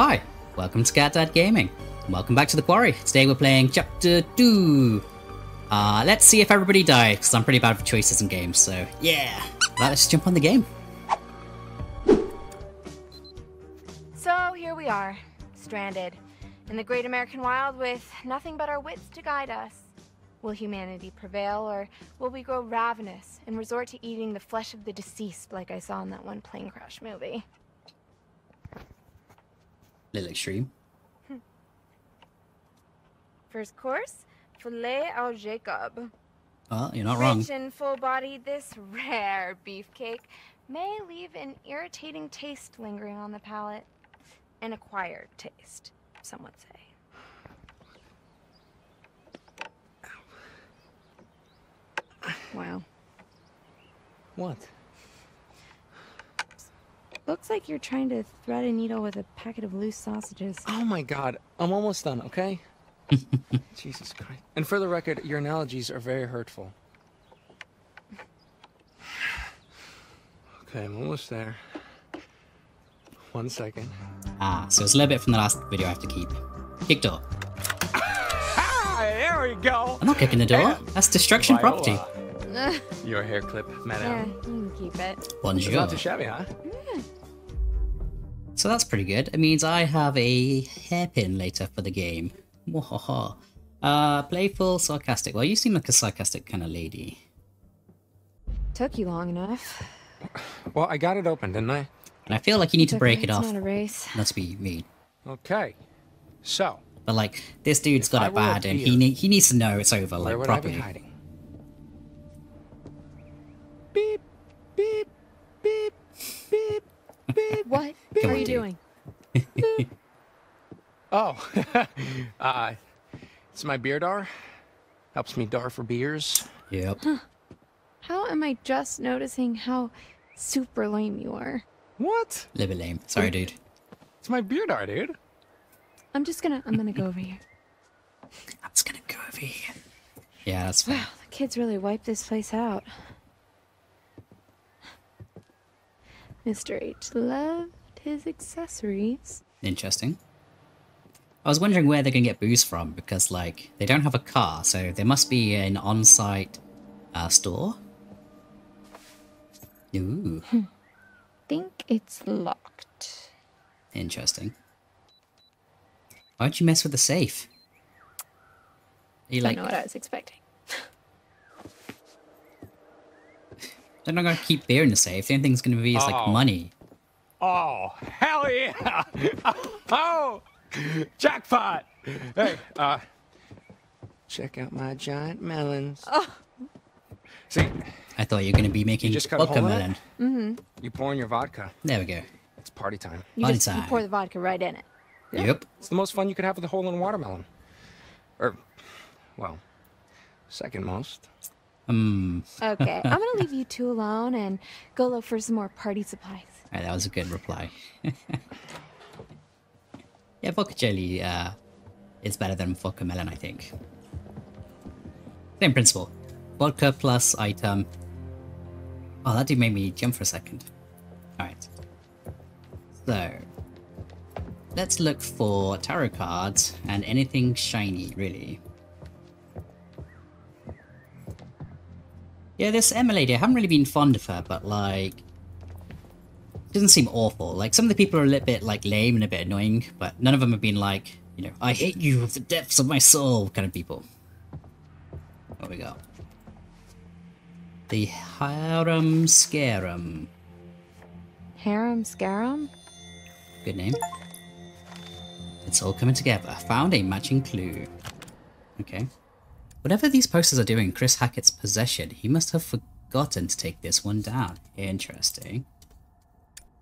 Hi, welcome to Cat Dad Gaming. Welcome back to the Quarry. Today we're playing Chapter 2. Uh, let's see if everybody dies, because I'm pretty bad with choices in games, so yeah. Let's jump on the game. So here we are, stranded in the great American wild with nothing but our wits to guide us. Will humanity prevail, or will we grow ravenous and resort to eating the flesh of the deceased like I saw in that one plane crash movie? Little extreme. First course, filet au Jacob. Well, you're not wrong. Rich and full-bodied, this rare beefcake may leave an irritating taste lingering on the palate. An acquired taste, some would say. Wow. What? Looks like you're trying to thread a needle with a packet of loose sausages. Oh my god, I'm almost done, okay? Jesus Christ. And for the record, your analogies are very hurtful. Okay, I'm almost there. One second. Ah, so it's a little bit from the last video I have to keep. Kick door. Ah, there we go! I'm not kicking the door. That's destruction Viola. property. Your hair clip, yeah, madame. you can keep it. It's Bonjour. not too shabby, huh? So that's pretty good. It means I have a hairpin later for the game. Mwahaha. Uh, playful, sarcastic. Well, you seem like a sarcastic kind of lady. Took you long enough. Well, I got it open, didn't I? And I feel like you need to break okay, it it's off. not a race. Not to be mean. Okay. So, But like, this dude's got I it a bad and he, ne- he needs to know it's over, like, properly. be hiding? Beep, beep, beep, beep, beep. What Come are you dude. doing? Oh, uh, it's my beer dar. Helps me dar for beers. Yep. How am I just noticing how super lame you are? What? A Little bit lame. Sorry, dude. It's my beer dar, dude. I'm just gonna I'm gonna go over here. I'm just gonna go over here. Yeah, that's fine. Wow, the kids really wiped this place out. Mr. H loved his accessories. Interesting. I was wondering where they're gonna get booze from because, like, they don't have a car, so there must be an on-site uh, store. Ooh, Think it's locked. interesting. Why'd you mess with the safe? Are you Don't know what I was expecting. they're not gonna keep beer in the safe. The only thing's gonna be is like Oh. money. Oh, hell yeah! oh, jackpot! Hey, uh, check out my giant melons. See, I thought you were gonna be making just cut a vodka hole in it? melon. you pour in your vodka. There we go. It's party time. You Party just you pour the vodka right in it. Yep. It's the most fun you could have with a hole in a watermelon. Or, well, second most. Um. Okay, I'm gonna leave you two alone and go look for some more party supplies. Alright, that was a good reply. yeah, vodka jelly uh, is better than vodka melon, I think. Same principle. Vodka plus item. Oh, that did make me jump for a second. Alright. So, let's look for tarot cards and anything shiny, really. Yeah, this Emma lady, I haven't really been fond of her, but like, doesn't seem awful. Like some of the people are a little bit like lame and a bit annoying, but none of them have been like, you know, I hate you with the depths of my soul kind of people. What we got? The Harum Scarum. Harum scarum? Good name. It's all coming together. Found a matching clue. Okay. Whatever these posters are doing, Chris Hackett's possession, he must have forgotten to take this one down. Interesting.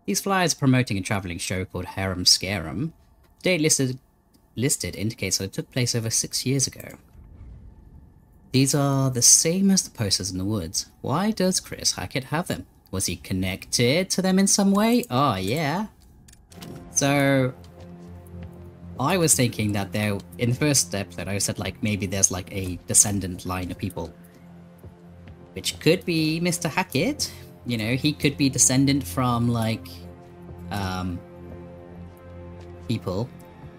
These flyers are promoting a travelling show called Harum Scarum. The date listed, listed indicates that it took place over six years ago. These are the same as the posters in the woods. Why does Chris Hackett have them? Was he connected to them in some way? Oh, yeah. So, I was thinking that there, in the first episode, I said like maybe there's like a descendant line of people. Which could be Mr. Hackett. You know, he could be descendant from like, um, people.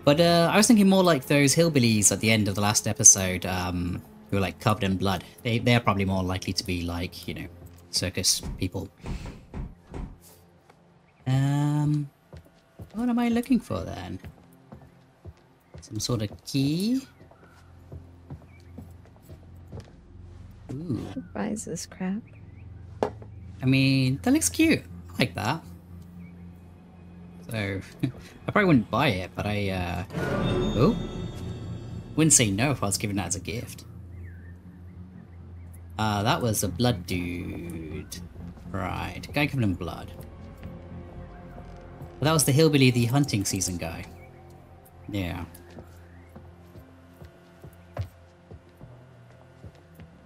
But uh, I was thinking more like those hillbillies at the end of the last episode, um, who were like covered in blood. They they're probably more likely to be like you know, circus people. Um, what am I looking for then? Some sort of key. Ooh. This crap? I mean, that looks cute. I like that. So, I probably wouldn't buy it, but I, uh... Oh? Wouldn't say no if I was given that as a gift. Uh, that was a blood dude. Right, guy covered in blood. Well, that was the hillbilly, the hunting season guy. Yeah.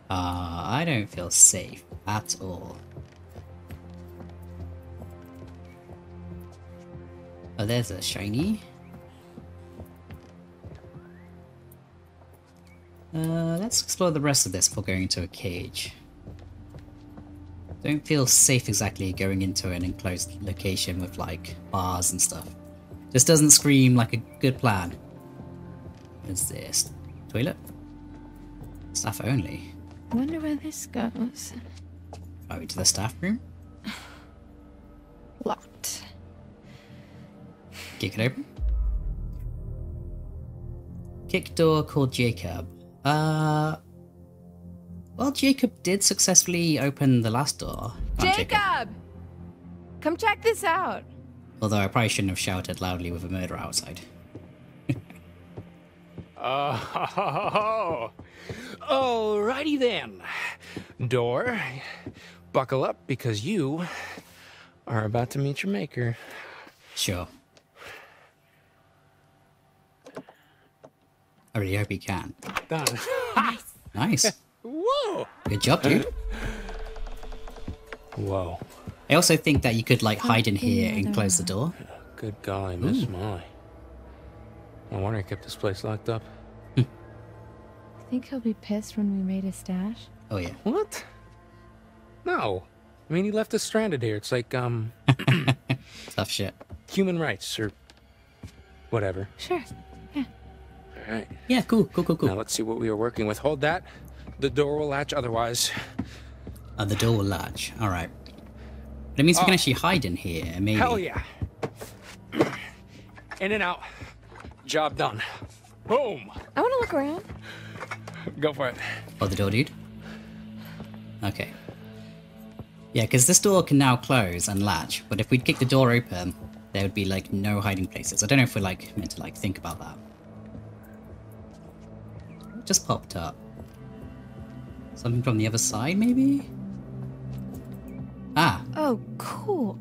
Uh, I don't feel safe at all. Oh, there's a shiny. Uh, let's explore the rest of this before going into a cage. Don't feel safe exactly going into an enclosed location with like bars and stuff. This doesn't scream like a good plan. What's this? Toilet? Staff only. Wonder where this goes. Are we to the staff room? Kick it open. Kick door called Jacob. Uh. Well, Jacob did successfully open the last door. Can't Jacob! Come check this out. Although I probably shouldn't have shouted loudly with a murderer outside. Oh, alrighty then. Door, buckle up because you are about to meet your maker. Sure. I really hope he can. Done. Nice. Whoa! Good job, dude. Whoa. I also think that you could like hide in here and close the door. Good golly, Miss Molly. No wonder he kept this place locked up. I think he'll be pissed when we made his stash? Oh yeah. What? No. I mean, he left us stranded here. It's like, um, Tough shit. human rights or whatever. Sure. Yeah. All right. Yeah, cool, cool, cool, cool. Now let's see what we are working with. Hold that. The door will latch otherwise. Uh, the door will latch. Alright. But it means we can actually hide in here, maybe. Hell yeah. In and out. Job done. Boom. I want to look around. Go for it. Oh, the door, dude? Okay. Yeah, because this door can now close and latch, but if we'd kick the door open, there would be, like, no hiding places. I don't know if we're, like, meant to, like, think about that. It just popped up. Something from the other side, maybe? Ah, Oh, cool.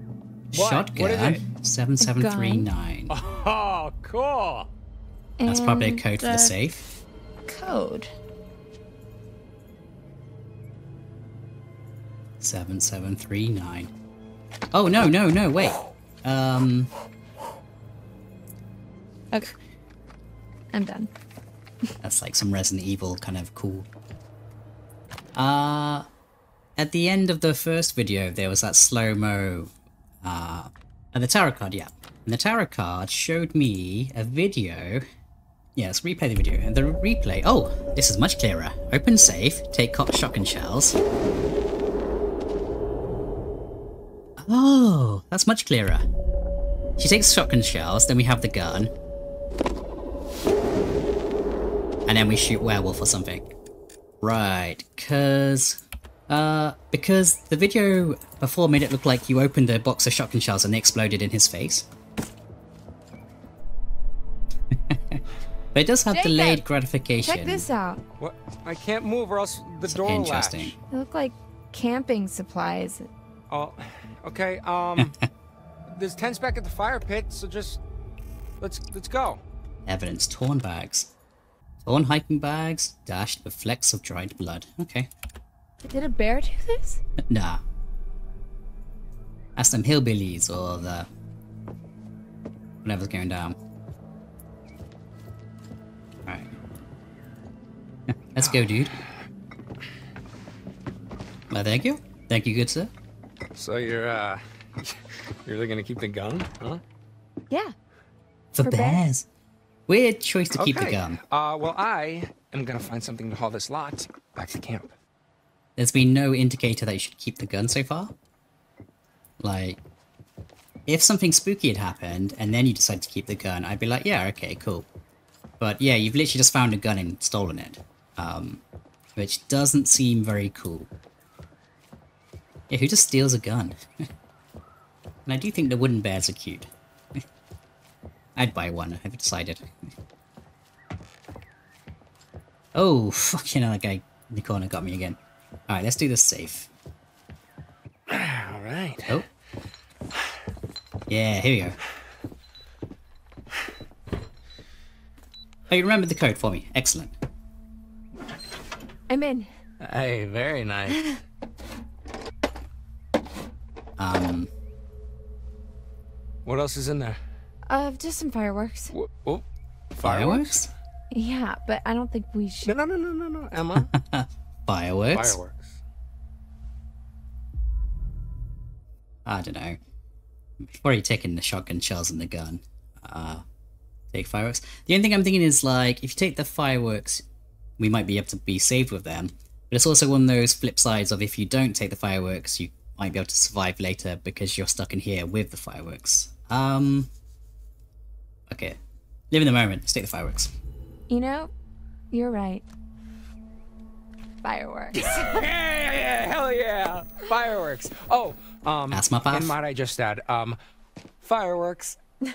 What? shotgun. What is it? 7739. Oh, cool. That's probably a And code for the the safe. Code. 7739. Oh, no, no, no, wait. Um, Okay. I'm done. That's like some Resident Evil kind of cool. Uh, at the end of the first video, there was that slow-mo, uh, and the tarot card, yeah. And the tarot card showed me a video. Let's replay the video. And the replay, oh, this is much clearer. Open safe, take cop shotgun shells. Oh, that's much clearer. She takes shotgun shells, then we have the gun. And then we shoot werewolf or something. Right, cause uh because the video before made it look like you opened a box of shotgun shells and they exploded in his face. but it does have Jacob, delayed gratification. Check this out. What? I can't move or else the door will Interesting. latch. They look like camping supplies. Oh, okay. Um, there's tents back at the fire pit, so just let's let's go. Evidence torn bags. Torn hiking bags, dashed with flecks of dried blood. Okay. Did a bear do this? Nah. That's them hillbillies or the whatever's going down. Alright. Let's go, dude. Well, thank you. Thank you, good sir. So you're uh, you're really gonna keep the gun, huh? Yeah. For, For bears. bears? Weird choice to keep the gun. Uh, well, I am gonna find something to haul this lot back to camp. There's been no indicator that you should keep the gun so far. Like, if something spooky had happened and then you decide to keep the gun, I'd be like, yeah, okay, cool. But yeah, you've literally just found a gun and stolen it. Um, which doesn't seem very cool. Yeah, who just steals a gun? and I do think the wooden bears are cute. I'd buy one, I've decided. oh, fucking hell, that guy in the corner got me again. Alright, let's do this safe. All right. Oh. Yeah, here we go. Oh, you remembered the code for me. Excellent. I'm in. Hey, very nice. Um, what else is in there? Uh, just some fireworks. Wh- Oh, fireworks? Yeah, but I don't think we No, should. no, no, no, no, no, Emma. Fireworks? Fireworks. I don't know. Before you taking the shotgun shells and the gun, uh, take fireworks. The only thing I'm thinking is like, if you take the fireworks, we might be able to be saved with them. But it's also one of those flip sides of if you don't take the fireworks, you might be able to survive later because you're stuck in here with the fireworks. Um, okay. Live in the moment. Let's take the fireworks. You know, you're right. Fireworks. yeah, yeah, yeah, hell yeah! Fireworks. Oh, um, That's my path. and might I just add, um, fireworks.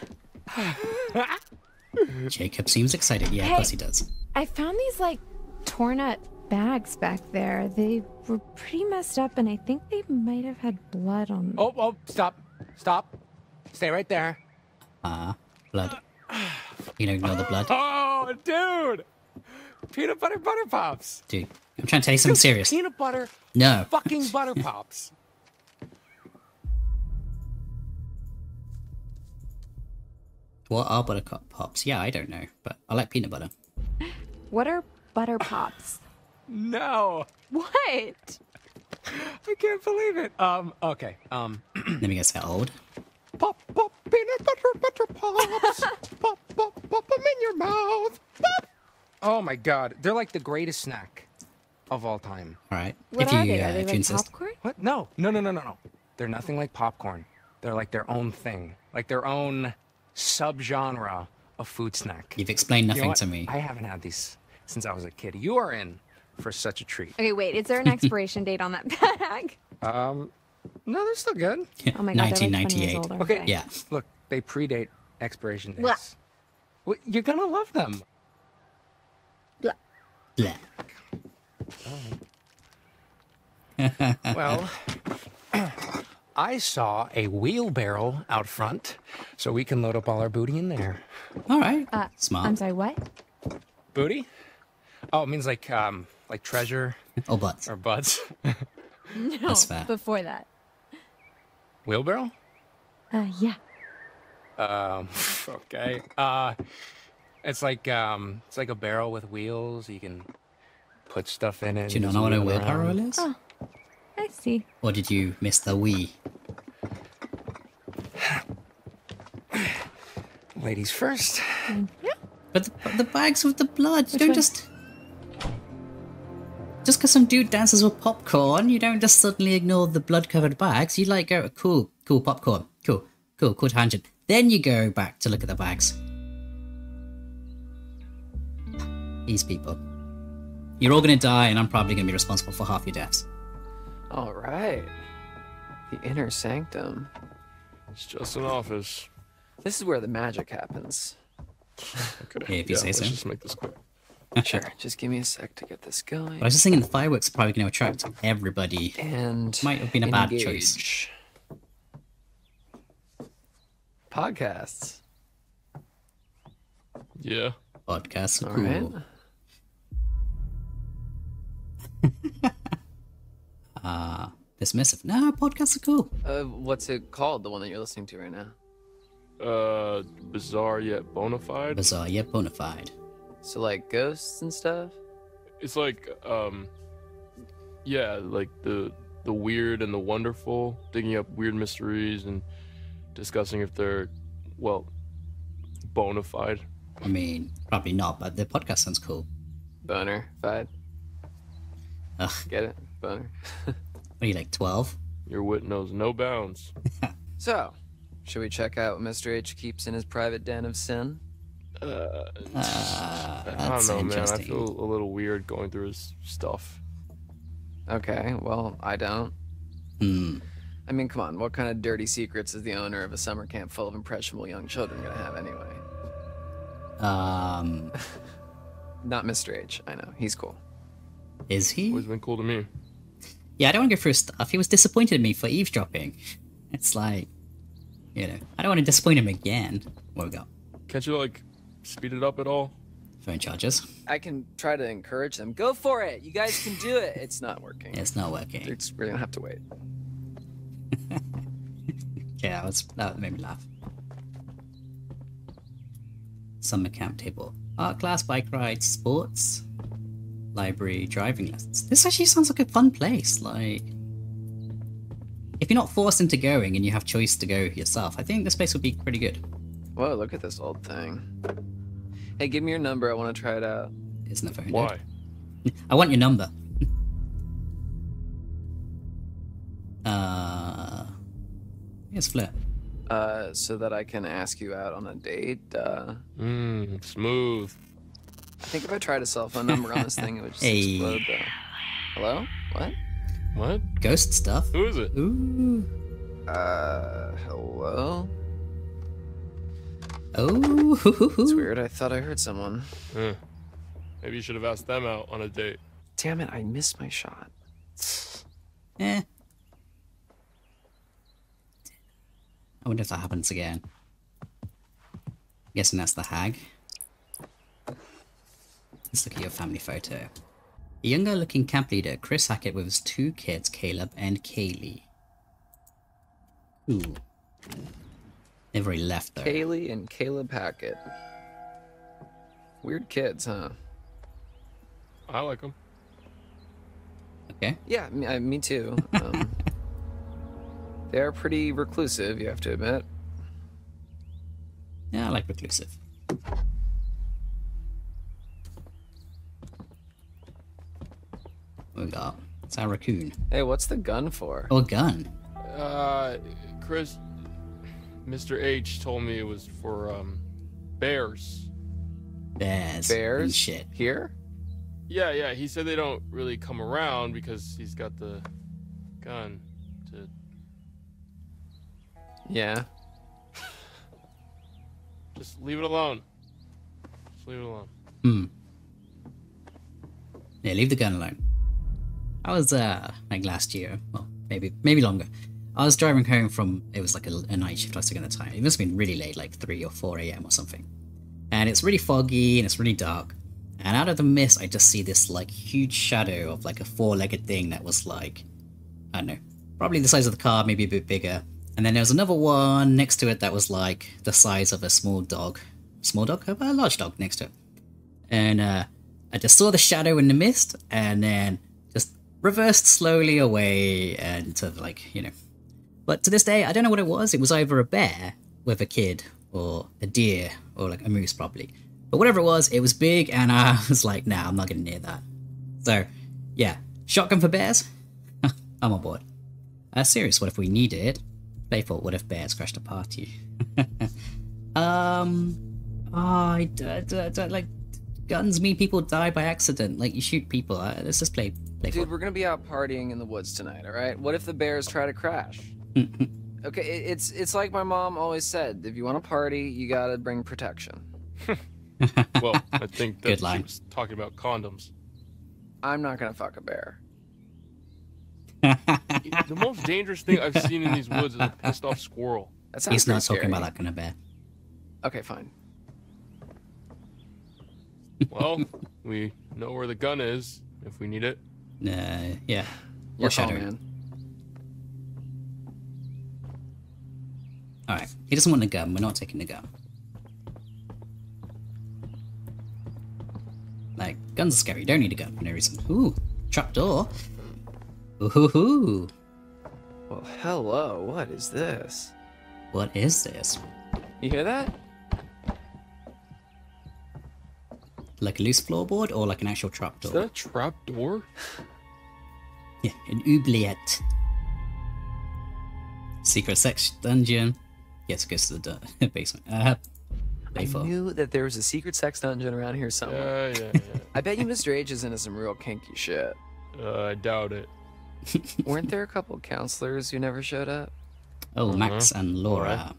Jacob seems excited. Yeah, of course he does. I found these like torn up bags back there. They were pretty messed up, and I think they might have had blood on them. Oh, oh, stop, stop, stay right there. Ah, blood. You don't ignore the blood. Oh, dude, peanut butter butter pops. Dude, I'm trying to tell you something serious. Peanut butter No. fucking butter pops. What are buttercup pops? Yeah, I don't know, but I like peanut butter. What are butter pops? No, what? I can't believe it. Um, okay, um, Let me guess how old. Pop, pop, peanut butter butter pops. pop, pop, pop them in your mouth. Pop. Oh my god, they're like the greatest snack of all time. Alright. What if are you, they? uh, Are they if you insist. popcorn? What? No, no, no, no, no, no. They're nothing like popcorn. They're like their own thing, like their own subgenre of food snack. You've explained You know nothing to me. I haven't had these since I was a kid. You are in for such a treat. Okay, wait. Is there an expiration date on that bag? Um, no, they're still good. Oh my god, they're like 20 years 1998. Okay. Yeah. Look, they predate expiration dates. Blah. Well, you're gonna love them. Blah. Bleh. Well, I saw a wheelbarrow out front, so we can load up all our booty in there. Alright. Uh, Smart. I'm sorry, what? Booty? Oh, it means like um like treasure Oh, butts. or butts. No, That's fair. before that. Wheelbarrow? Uh, yeah. Um, okay. Uh, it's like um, it's like a barrel with wheels. You can put stuff in it. Do you not know what a wheelbarrow around. is? Oh. I see. Or did you miss the Wii? Ladies first. But the, but the bags with the blood, you don't one? just... Just because some dude dances with popcorn, you don't just suddenly ignore the blood-covered bags. You like go, cool, cool popcorn, cool, cool, cool tangent. Then you go back to look at the bags. These people. You're all gonna die, and I'm probably gonna be responsible for half your deaths. All right. The inner sanctum. It's just an office. This is where the magic happens. Okay. Yeah, if you say let's so. just make this quick. Sure. Just give me a sec to get this going. But I was just thinking the fireworks are probably gonna attract everybody. And Might have been a bad choice. Podcasts. Yeah. Podcasts are cool. right. Ah, dismissive. No, podcasts are cool. Uh, what's it called? The one that you're listening to right now. Uh, bizarre yet bona fide. Bizarre yet bona fide. So like ghosts and stuff. It's like, um, yeah, like the the weird and the wonderful, digging up weird mysteries and discussing if they're, well, bona fide. I mean, probably not, but the podcast sounds cool. Boner, fide. Ugh, Get it? Boner. what are you, like 12? Your wit knows no bounds. So, should we check out what Mr. H keeps in his private den of sin? Uh, Uh, I don't know, man. I interesting. feel a little weird going through his stuff. Okay, well, I don't. Hmm. I mean, come on, what kind of dirty secrets is the owner of a summer camp full of impressionable young children gonna have anyway? Um, Not Mr. H, I know. He's cool. is he? Always been cool to me. Yeah, I don't want to go through his stuff. He was disappointed in me for eavesdropping. It's like, you know, I don't want to disappoint him again. What we got? Can't you like speed it up at all? Phone charges. I can try to encourage them. Go for it! You guys can do it! It's not working. It's not working. It's, we're gonna have to wait. Yeah, that, was, that made me laugh. Summer camp table. Art class, bike rides, sports, library, driving lessons. This actually sounds like a fun place. Like, if you're not forced into going and you have choice to go yourself, I think this place would be pretty good. Whoa, look at this old thing. Hey, give me your number. I want to try it out. Isn't it phone? dude? Why? I want your number. uh, it's Flip. Uh, so that I can ask you out on a date. Uh, Mmm, smooth. I think if I tried a cell phone number on this thing, it would just Hey. explode though. Hello? What? What? Ghost stuff. Who is it? Ooh. Uh, hello? Oh. It's weird. I thought I heard someone. Huh. Maybe you should have asked them out on a date. Damn it, I missed my shot. Eh. I wonder if that happens again. I'm Guessing that's the hag. Let's look at your family photo. A younger looking camp leader, Chris Hackett, with his two kids, Caleb and Kaylee. Ooh. They've already left though. Kaylee and Caleb Hackett. Weird kids, huh? I like them. Okay. Yeah, me, uh, me too. Um, they are pretty reclusive, you have to admit. Yeah, I like reclusive. What we got? It's our raccoon. Hey, what's the gun for? Oh, a gun. Uh, Chris, Mr. H told me it was for um, bears. Bears. Bears? Shit. Here? Yeah, yeah. He said they don't really come around because he's got the gun to. Yeah. Just leave it alone. Just leave it alone. Hmm. Yeah, leave the gun alone. I was uh like last year, well maybe maybe longer. I was driving home from it was like a, a night shift I was taking at the time. It must have been really late, like three or four a.m. or something. And it's really foggy and it's really dark. And out of the mist, I just see this like huge shadow of like a four-legged thing that was like I don't know, probably the size of the car, maybe a bit bigger. And then there was another one next to it that was like the size of a small dog, small dog, a large dog next to it and uh, I just saw the shadow in the mist, and then just reversed slowly away, and to like you know. But to this day, I don't know what it was. It was either a bear with a kid, or a deer, or like a moose probably. But whatever it was, it was big, and I was like, "Nah, I'm not getting near that." So, yeah, shotgun for bears. I'm on board. Uh, serious. What if we need it? Playful. What if bears crashed a party? um. Oh, I, d- d- d- like guns mean people die by accident. Like you shoot people. Uh, let's just play playful. Dude, we're gonna be out partying in the woods tonight, all right? What if the bears try to crash? okay, it, it's it's like my mom always said: if you want to party, you gotta bring protection. Well, I think Good that line. she was talking about condoms. I'm not gonna fuck a bear. the most dangerous thing I've seen in these woods is a pissed off squirrel. That sounds He's not pretty talking about that kind of bear. Okay, fine. Well, we know where the gun is if we need it. Uh, yeah. Your Or call, shadow. man. All right. He doesn't want the gun. We're not taking the gun. Like guns are scary. You don't need a gun for no reason. Ooh, trapdoor. Ooh hoo hoo. Well, hello. What is this? What is this? You hear that? Like a loose floorboard or like an actual Is trapdoor? that a trap door? Yeah, an oubliette. Secret sex dungeon. Yes, it goes to the basement. Uh, I Playful. knew that there was a secret sex dungeon around here somewhere. Yeah, yeah, I bet you Mr. H is into some real kinky shit. Uh, I doubt it. Weren't there a couple counselors who never showed up? Oh, Max and Laura.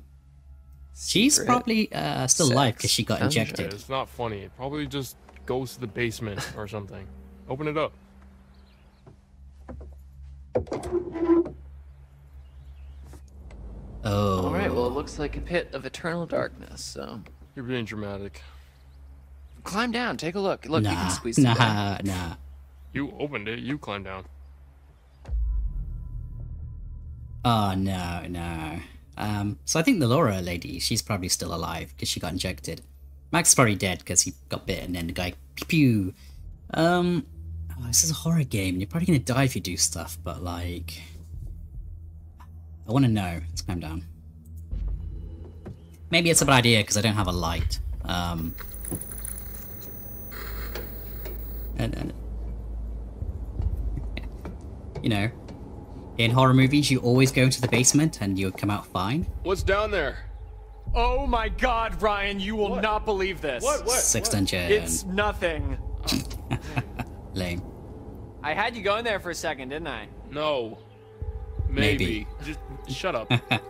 She's Secret probably uh, still alive because she got dungeon. Injected. it's not funny. It probably just goes to the basement or something. Open it up. Oh. All right, well, it looks like a pit of eternal darkness. So You're being dramatic. climb down, take a look. Look, you can squeeze through there. nah, nah. You opened it. You climbed down. Oh no, no. Um, so I think the Laura lady, she's probably still alive because she got injected. Max is probably dead because he got bit, and then the guy pew pew. Um, oh, this is a horror game. You're probably gonna die if you do stuff, but like, I want to know. Let's climb down. Maybe it's a bad idea because I don't have a light. Um, and, and you know, in horror movies, you always go into the basement and you come out fine. What's down there? Oh my god, Ryan, you will not believe this. What? What? Six what? dungeon. It's nothing. lame. I had you going there for a second, didn't I? No. Maybe. Maybe. Just shut up.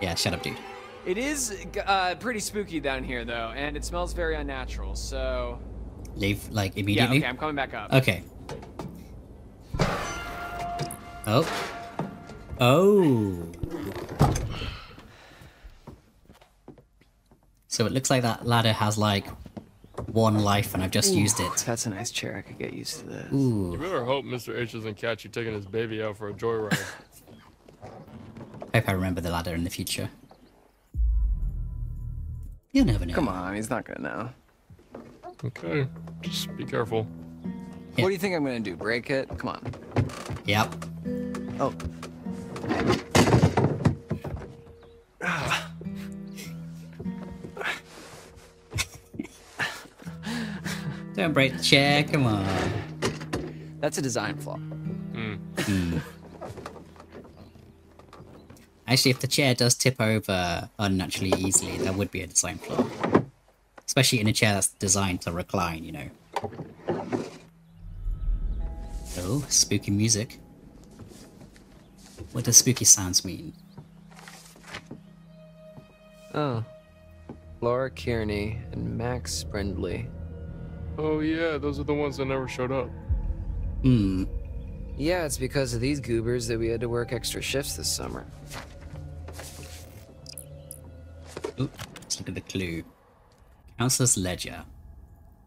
Yeah, shut up, dude. It is uh, pretty spooky down here, though, and it smells very unnatural, so. Leave like immediately? Yeah, immediately. okay, I'm coming back up. Okay. Oh. Oh. So it looks like that ladder has like one life and I've just used it. That's a nice chair. I could get used to this. Ooh. You better hope Mr. H doesn't catch you taking his baby out for a joyride. I hope I remember the ladder in the future. You never know. Come on, he's not gonna know. okay. Just be careful. Yeah. What do you think I'm gonna do? Break it? Come on. Yep. Oh, Don't break the chair, come on. that's a design flaw. Hmm. Hmm. Actually, if the chair does tip over unnaturally easily, that would be a design flaw. Especially in a chair that's designed to recline, you know. Oh, spooky music. What does spooky sounds mean? Oh. Laura Kearney and Max Brinley. Oh yeah, those are the ones that never showed up. Hmm. Yeah, it's because of these goobers that we had to work extra shifts this summer. Let's look at the clue. Counselor's Ledger.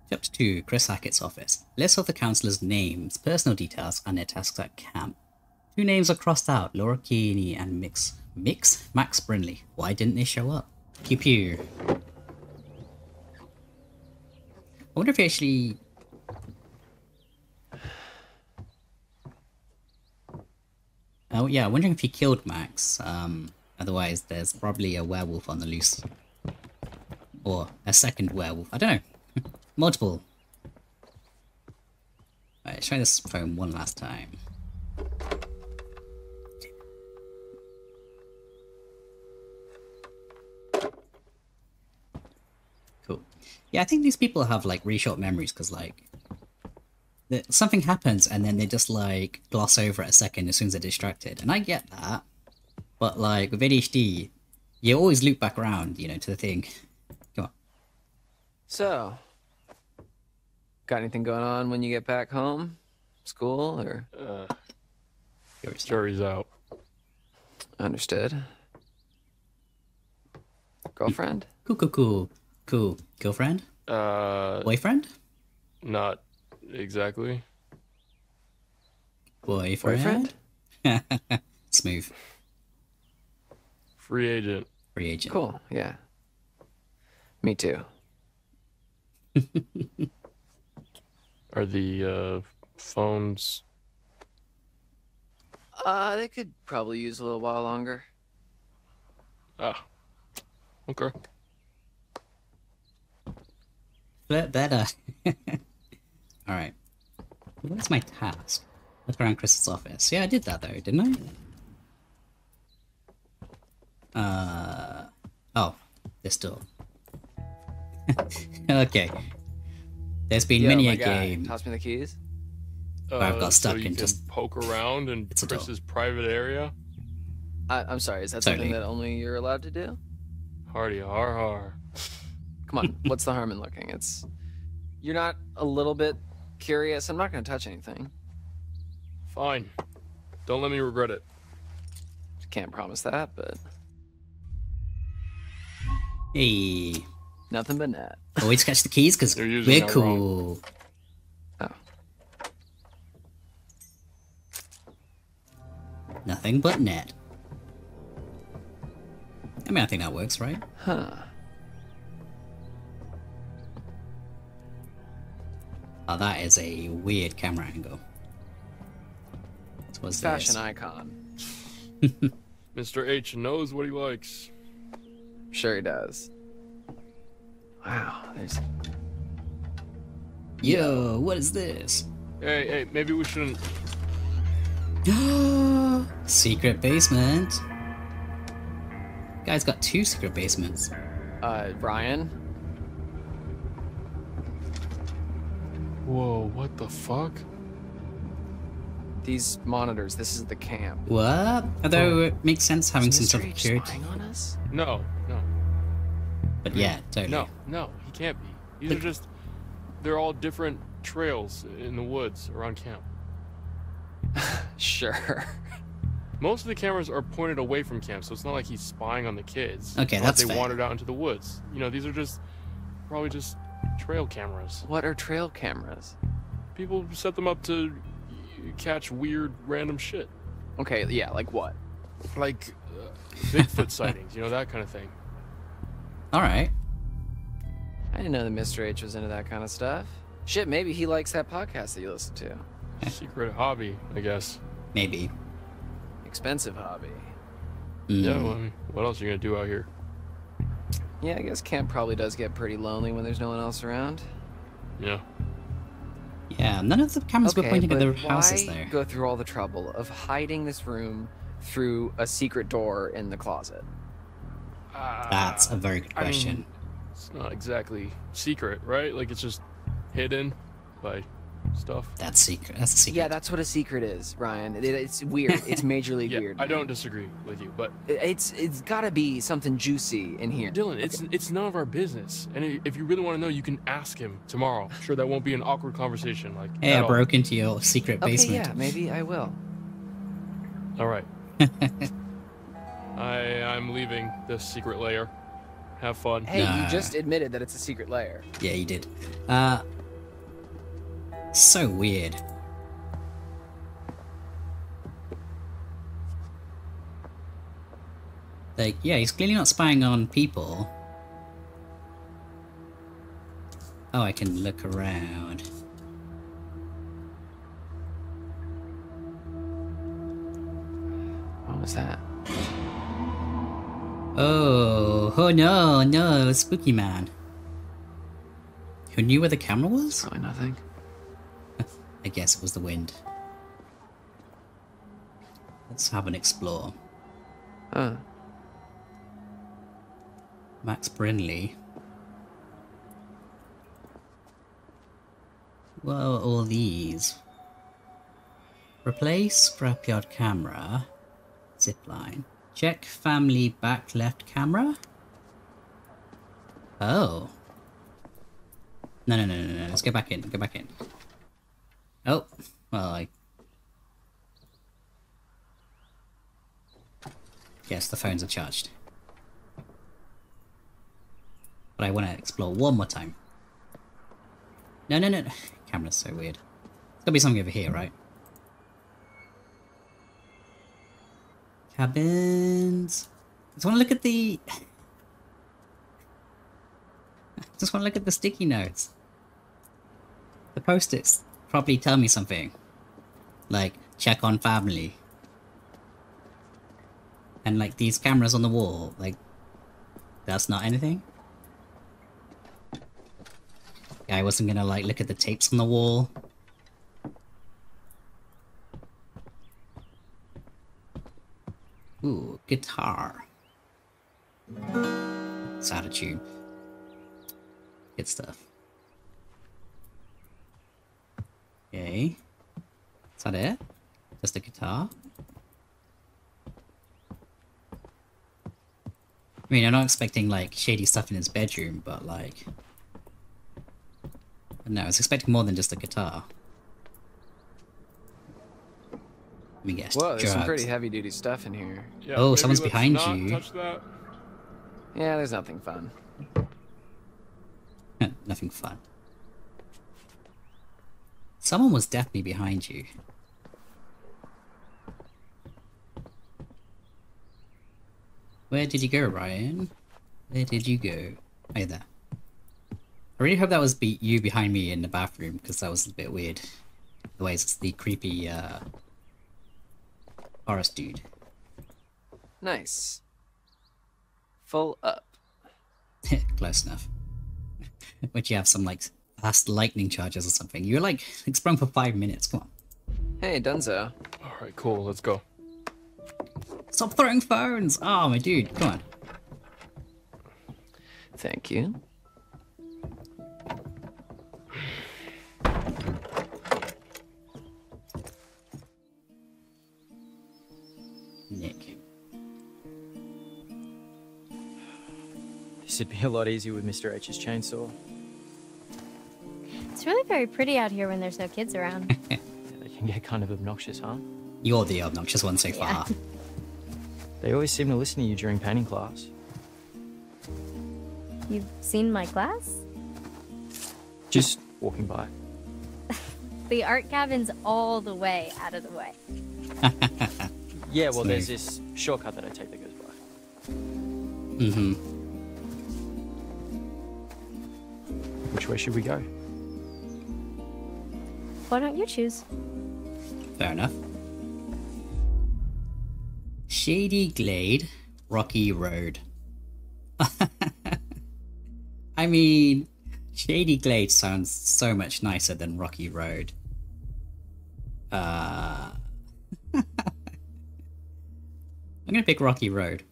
Chapter 2, Chris Hackett's office. List of the counselor's names, personal details, and their tasks at camp. Two names are crossed out, Laura Kearney and Mix. Mix? Max Brinley. Why didn't they show up? Pew pew. I wonder if he actually... Oh yeah, I'm wondering if he killed Max. Um, otherwise, there's probably a werewolf on the loose. Or a second werewolf. I don't know. Multiple. Alright, try this phone one last time. Cool. Yeah, I think these people have like really short memories because like something happens and then they just like gloss over it a second as soon as they're distracted. And I get that. But like with ADHD, you always loop back around, you know, to the thing. Come on. So, got anything going on when you get back home? School or? Uh, Yours. jury's out. Understood. Girlfriend? Cool, cool, cool. Cool. Girlfriend? Uh, Boyfriend? not exactly. Boyfriend? Smooth. Free agent. Free agent. Cool, yeah. Me too. Are the uh, phones? Uh, they could probably use a little while longer. Ah. Okay. bit better. Alright. What's my task? Look around Chris's office. Yeah, I did that though, didn't I? Uh... Oh, this door. okay. There's been Yo, many a guy, game. Toss me the keys. I've got Uh, stuck so you in can just- poke around in It's a. Chris's private area. I, I'm sorry. Is that Totally. something that only you're allowed to do? Hardy har har. Come on. what's the harm in looking? It's you're not a little bit curious. I'm not going to touch anything. Fine. Don't let me regret it. Can't promise that, but Hey. nothing but net. Always catch the keys because we're cool. Oh. Nothing but net. I mean, I think that works, right? Huh. Oh, that is a weird camera angle. What's Fashion this? icon. Mr. H knows what he likes. Sure he does. Wow. There's Yo, what is this? Hey, hey, maybe we shouldn't. secret basement. Guy's got two secret basements. uh Brian. Whoa, what the fuck? These monitors. This is the camp. What? Although it makes sense having Is some Mr. sort of H security. spying on us? No, no, But yeah, totally. no, no. He can't be. These are just. They're all different trails in the woods around camp. Sure. Most of the cameras are pointed away from camp, so it's not like he's spying on the kids. Okay, It's not like that's they fair. wandered out into the woods. You know, these are just probably just trail cameras. What are trail cameras? People set them up to catch weird, random shit, Okay, yeah, like what? like uh, Bigfoot sightings. You know that kind of thing. Alright. I didn't know that Mr. H was into that kind of stuff. Shit, maybe he likes that podcast that you listen to. Secret hobby, I guess. Maybe. Expensive hobby. Mm. Yeah. Well, I mean, what else are you gonna do out here? Yeah, I guess camp probably does get pretty lonely when there's no one else around. Yeah. Yeah, none of the cameras were pointing at but the houses why there. go through all the trouble of hiding this room through a secret door in the closet? That's a very good I mean, question. It's not exactly secret, right? Like it's just hidden by stuff. That's secret. That's a secret. Yeah, that's what a secret is, Ryan. It, it's weird. It's majorly Yeah, weird. I don't disagree with you, but It- It's it's gotta be something juicy in here. Dylan, it's it's none of our business. And if you really want to know, you can ask him tomorrow. I'm sure that won't be an awkward conversation. Like, Hey, I all. broke into your secret Okay, basement. yeah, maybe I will. All right. I I'm leaving this secret layer. Have fun. Hey, Nah. you just admitted that it's a secret layer. Yeah, you did. Uh, so weird. Like, yeah, he's clearly not spying on people. Oh, I can look around. What was that? Oh, oh no, no, spooky man. Who knew where the camera was? Probably nothing. I guess it was the wind. Let's have an explore. Huh. Max Brinley. What are all these? Replace scrapyard camera. Zipline. Check family back left camera. Oh. No, no, no, no, no. Let's go back in. Go back in. Oh. Well, I Yes, the phones are charged. But I want to explore one more time. No, no, no. Camera's so weird. There's gotta be something over here, right? Cabins. Just want to look at the. Just want to look at the sticky notes. The post-its probably tell me something. Like, check on family. And like these cameras on the wall, like that's not anything. I wasn't gonna like look at the tapes on the wall. Ooh, guitar. It's out of tune. Good stuff. Okay. Is that it? Just a guitar? I mean, I'm not expecting, like, shady stuff in his bedroom, but, like... No, I was expecting more than just a guitar. Let me guess. Whoa, there's some pretty heavy duty stuff in here. Yeah, Oh, someone's behind not you. Touch that. Yeah, there's nothing fun. Nothing fun. Someone was definitely behind you. Where did you go, Ryan? Where did you go? Hey there. I really hope that was be you behind me in the bathroom, because that was a bit weird. Otherwise, it's the creepy, uh... Forest dude. Nice. Full up. Close enough. Would you have some, like, fast lightning charges or something? You're, like, sprung for five minutes, come on. Hey, Dunzo. All right, cool. Let's go. Stop throwing phones! Oh, my dude, come on. Thank you. This would be a lot easier with Mr. H's chainsaw. It's really very pretty out here when there's no kids around. Yeah, they can get kind of obnoxious, huh? You're the obnoxious one so Yeah. far. They always seem to listen to you during painting class. You've seen my class? Just walking by. The art cabin's all the way out of the way. Yeah, well, there's this shortcut that I take that goes by. mm-hmm. Which way should we go? Why don't you choose? Fair enough. Shady Glade, Rocky Road. I mean, Shady Glade sounds so much nicer than Rocky Road. Uh... I'm gonna pick Rocky Road.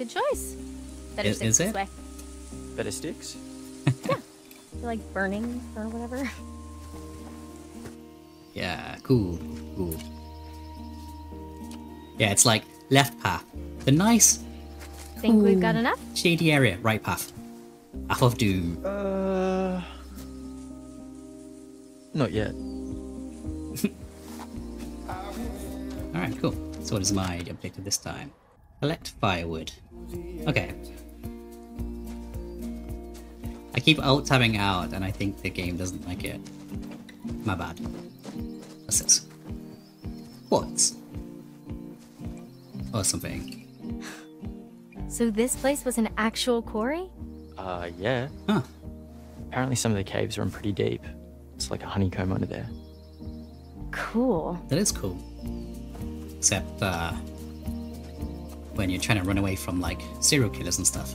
Good choice. Better Is- stick is this it? way. Better sticks? You like burning or whatever? Yeah, cool, cool. Yeah, it's like left path. The nice, Think we've got enough? shady area, right path. Path of Doom. Uh. Not yet. Alright, cool. So what is my objective this time? Collect firewood. Okay. I keep alt tabbing out and I think the game doesn't like it. My bad. What's this? Quartz. Or something. So this place was an actual quarry? Uh, yeah. Huh. Apparently, some of the caves run pretty deep. It's like a honeycomb under there. Cool. That is cool. Except, uh, when you're trying to run away from, like, serial killers and stuff.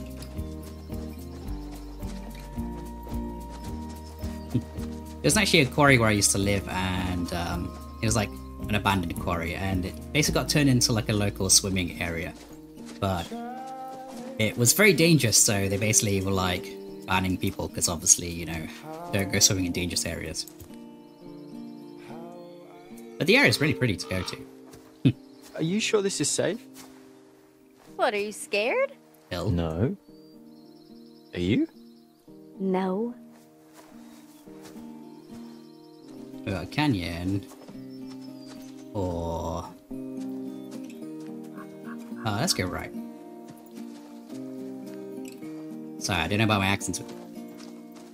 There's actually a quarry where I used to live, and um, it was like an abandoned quarry, and it basically got turned into like a local swimming area. But it was very dangerous, so they basically were like banning people because obviously, you know, don't go swimming in dangerous areas. But the area is really pretty to go to. Are you sure this is safe? What, are you scared? Bill. No. Are you? No. We got a canyon. Or. Oh, let's go right. Sorry, I don't know about my accents.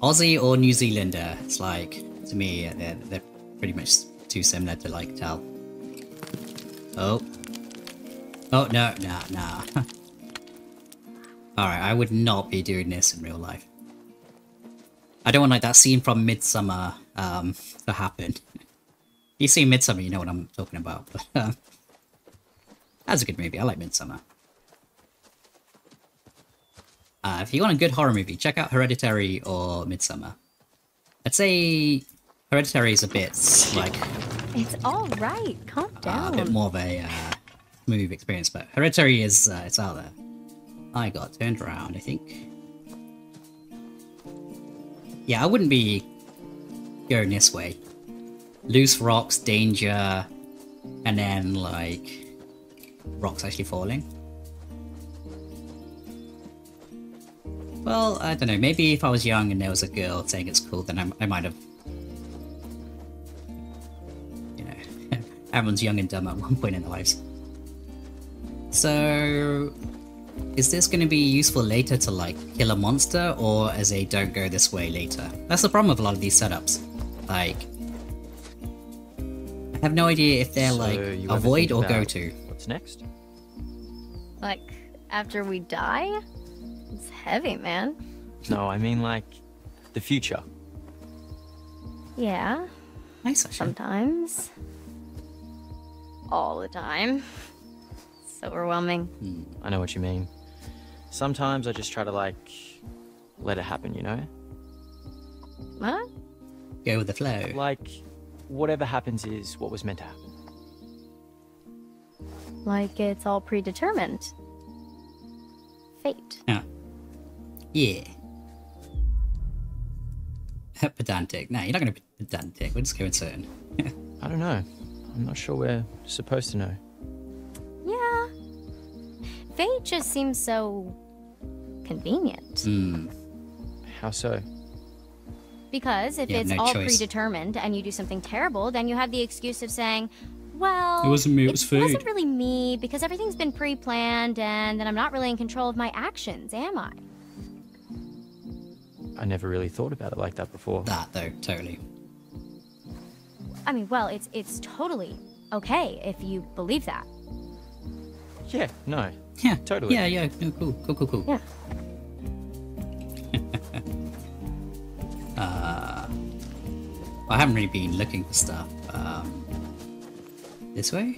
Aussie or New Zealander. It's like, to me, they're, they're pretty much too similar to like tell. Oh. Oh, no, no, no. Alright, I would not be doing this in real life. I don't want like that scene from Midsommar um, to happen. you see Midsommar, you know what I'm talking about. But uh, that's a good movie. I like Midsommar. Uh, if you want a good horror movie, check out Hereditary or Midsommar. I'd say Hereditary is a bit like It's all right. Calm uh, down. a bit more of a uh, movie experience, but Hereditary is uh, it's out there. I got turned around, I think. Yeah, I wouldn't be going this way. Loose rocks, danger, and then like rocks actually falling. Well, I don't know. Maybe if I was young and there was a girl saying it's cool, then I, I might have. You know, everyone's young and dumb at one point in their lives. So, is this going to be useful later to like kill a monster, or as a don't go this way later? That's the problem with a lot of these setups. Like, I have no idea if they're So like avoid or go to. What's next? Like, after we die? It's heavy, man. No, I mean like the future. Yeah, Nice, actually. sometimes. All the time. It's overwhelming. Hmm, I know what you mean. Sometimes I just try to like let it happen, you know? What? Go with the flow. Like whatever happens is what was meant to happen. Like it's all predetermined. Fate. Ah. Yeah. Yeah. pedantic. No, you're not going to be pedantic. We're just going certain. I don't know. I'm not sure we're supposed to know. Yeah. Fate just seems so convenient. Hmm. How so? Because if You have it's no all choice. predetermined and you do something terrible, then you have the excuse of saying, well, It wasn't me, it was food. It wasn't really me because everything's been pre planned and then I'm not really in control of my actions, am I? I never really thought about it like that before. That though, totally. I mean, well, it's it's totally okay if you believe that. Yeah, no. Yeah, Totally. Yeah, yeah. No, cool, cool, cool, cool. Yeah. uh, I haven't really been looking for stuff. Um, this way?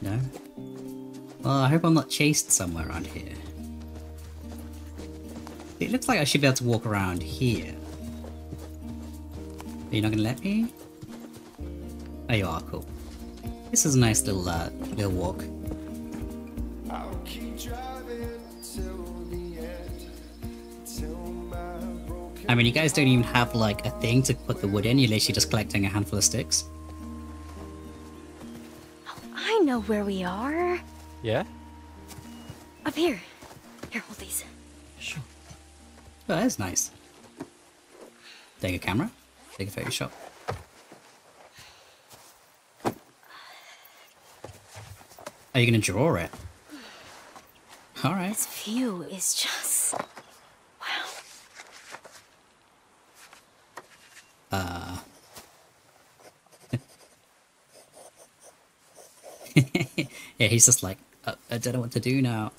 No. Well, I hope I'm not chased somewhere around here. It looks like I should be able to walk around here. Are you not gonna let me? Oh, you are cool. This is a nice little uh, little walk. I'll keep driving till the end. Till my I mean, you guys don't even have like a thing to put the wood in. You're literally just collecting a handful of sticks. I know where we are. Yeah? Up here. Here, hold these. Sure. Oh, that's nice. Take a camera. Take a photo shot. Are you gonna draw it? All right. This view is just. Wow. Uh. yeah, he's just like, uh, I don't know what to do now.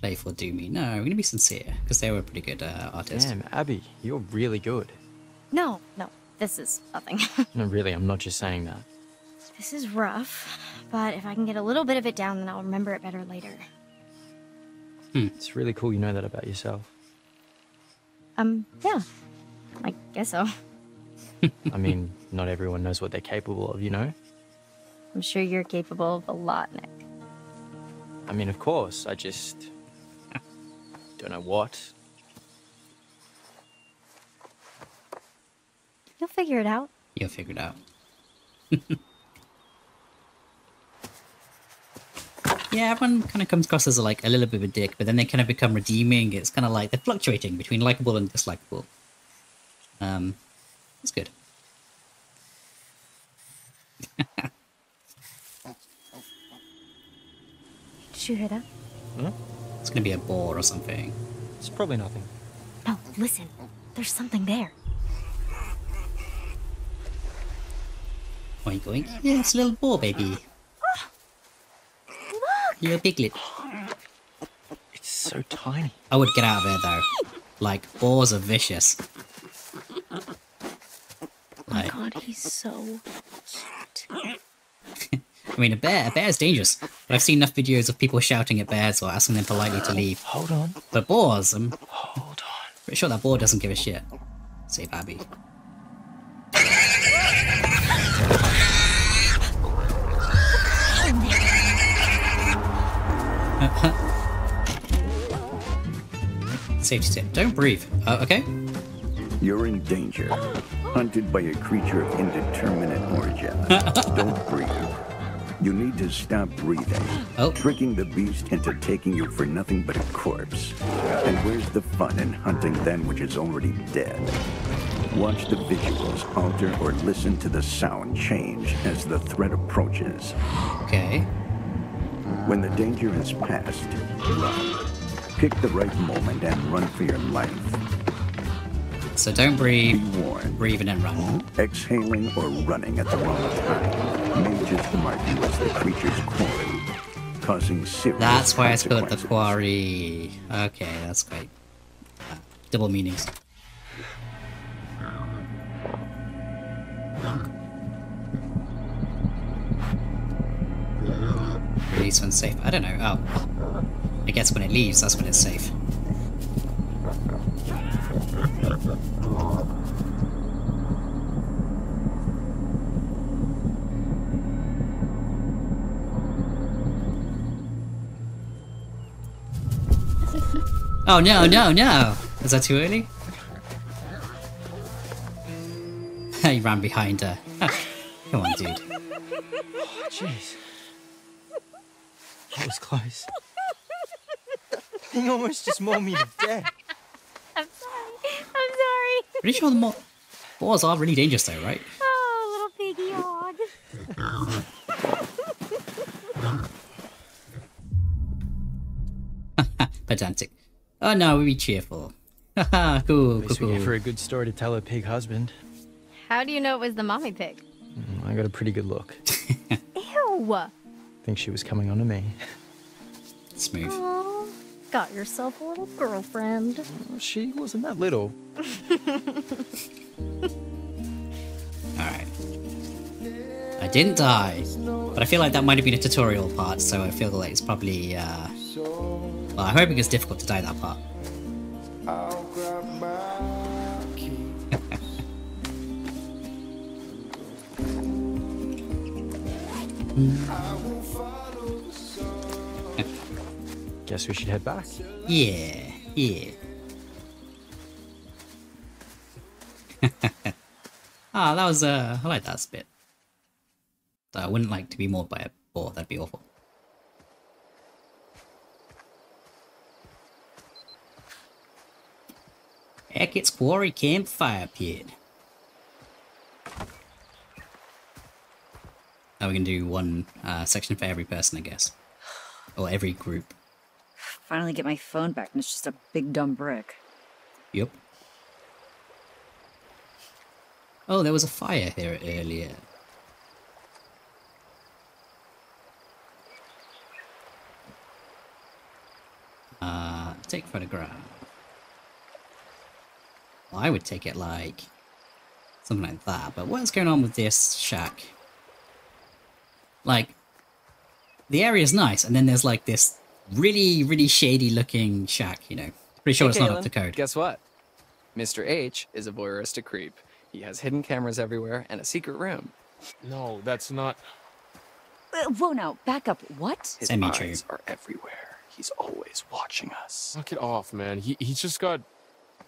Playful do me. No, we're gonna be sincere because they were a pretty good uh, artist. Damn, Abby, you're really good. No, no, this is nothing. No, really, I'm not just saying that. this is rough, but if I can get a little bit of it down, then I'll remember it better later. It's really cool you know that about yourself. Um, yeah. I guess so. I mean, not everyone knows what they're capable of, you know? I'm sure you're capable of a lot, Nick. I mean, of course, I just. don't know what. You'll figure it out. You'll figure it out. yeah, everyone kind of comes across as like a little bit of a dick, but then they kind of become redeeming. It's kind of like they're fluctuating between likable and dislikable. Um, it's good. Did you hear that? It's gonna be a boar or something. It's probably nothing. No, listen. There's something there. Oink oink. Yeah, it's a little boar, baby. Little piglet. It's so tiny. I would get out of there though. Like boars are vicious. Oh my god, he's so cute. I mean, a bear, a bear is dangerous. But I've seen enough videos of people shouting at bears or asking them politely to leave. Hold on. But boars, I'm Hold on. pretty sure that boar doesn't give a shit. Save Abby. Safety tip. Don't breathe. Uh, okay? You're in danger. Hunted by a creature of indeterminate origin. Don't breathe. You need to stop breathing. Oh. Tricking the beast into taking you for nothing but a corpse. And where's the fun in hunting that which is already dead? Watch the visuals alter or listen to the sound change as the threat approaches. Okay. When the danger is past, run. Pick the right moment and run for your life. So don't Be breathe, warned. breathe and then run. Exhaling or running at the wrong time may just mark you as the creature's quarry, causing serious That's why it's called the quarry. Okay, that's great. Uh, double meanings. Release when safe. I don't know. Oh. I guess when it leaves, that's when it's safe. Oh no, no, no! Is that too early? he ran behind her. Come on, dude. Oh, jeez. That was close. Thing almost just mauled me to death. I'm sorry. I'm sorry. Pretty sure the mo- boars are really dangerous though, right? Oh, little piggy hog. Pedantic. Oh no, we be cheerful. Haha, cool, At cool, least we gave her a good story to tell a pig husband. How do you know it was the mommy pig? Mm, I got a pretty good look. Ew. Think she was coming on to me. Smooth. Aw, got yourself a little girlfriend. She wasn't that little. Alright. I didn't die, but I feel like that might have been a tutorial part, so I feel like it's probably, uh... Well, I'm hoping it's difficult to die that part. Guess we should head back. Yeah, yeah. ah, that was, uh, I like that bit. I wouldn't like to be mauled by a boar, that'd be awful. Hackett's Quarry Campfire Pit. Now we can do one uh, section for every person, I guess. Or every group. Finally get my phone back and it's just a big dumb brick. Yep. Oh, there was a fire here earlier. Uh, take photograph. Well, I would take it like something like that. But what's going on with this shack? Like, the area's nice, and then there's like this really, really shady looking shack. You know, pretty sure Hey, it's not up to code. Guess what? Mr. H is a voyeuristic creep. He has hidden cameras everywhere and a secret room. No, that's not. Uh, whoa, now, back up. What? His Semi-true. eyes are everywhere. He's always watching us. Knock it off, man. He he's just got